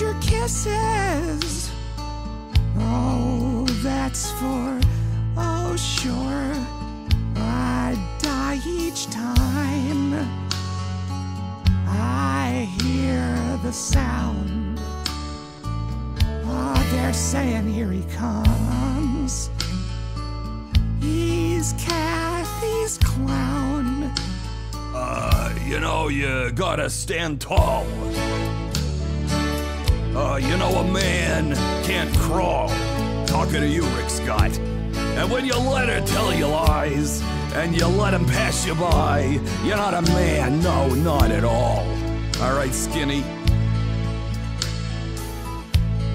your kisses. Oh, that's for, oh, sure. I die each time I hear the sound. Oh, they're saying here he comes. He's Kathy's clown. Uh, you know, you gotta stand tall. Uh, you know, a man can't crawl. Talking to you, Rick Scott. And when you let her tell you lies, and you let him pass you by, you're not a man. No, not at all. All right, Skinny.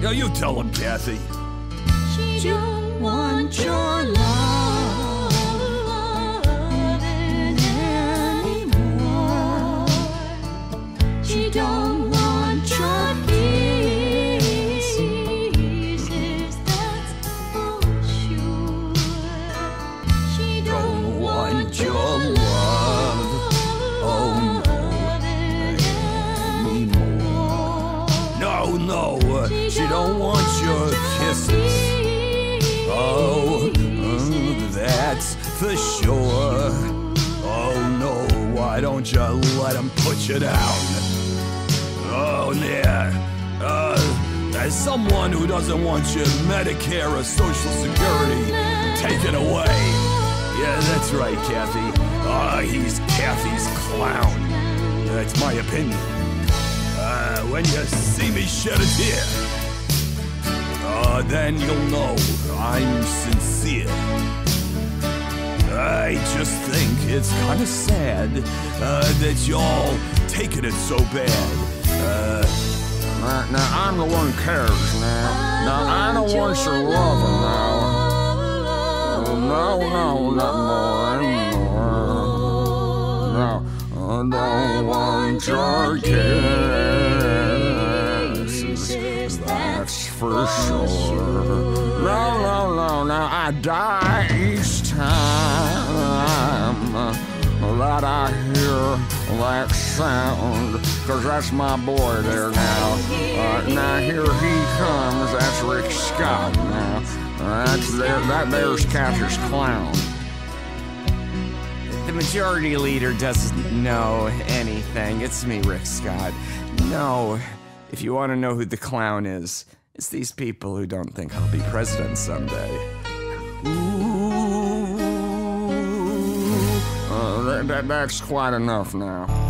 Yo, you tell him, Kathy. She don't want your love No, uh, she don't want your kisses. Oh, uh, that's for sure. Oh no, why don't you let him put you down? Oh, yeah. Uh, as someone who doesn't want your Medicare or Social Security taken away. Yeah, that's right, Kathy. Ah, he's Kathy's clown. That's my opinion. Uh, when you see me shed a tear, uh, then you'll know I'm sincere. I just think it's kind of sad uh, that y'all taking it so bad. Uh, Now, now I'm the one who cares now. Now I don't want your loving now. No, no, not more anymore. No, I don't want your kisses. That's for sure. No, no, no, no. I die each time that I hear that sound. Cause that's my boy there now. Uh, now here he comes. That's Rick Scott now. That's there. That there's Kathy's clown. The majority leader doesn't know anything. It's me, Rick Scott. No, if you want to know who the clown is, it's these people who don't think I'll be president someday. Uh, that, that, that's quite enough now.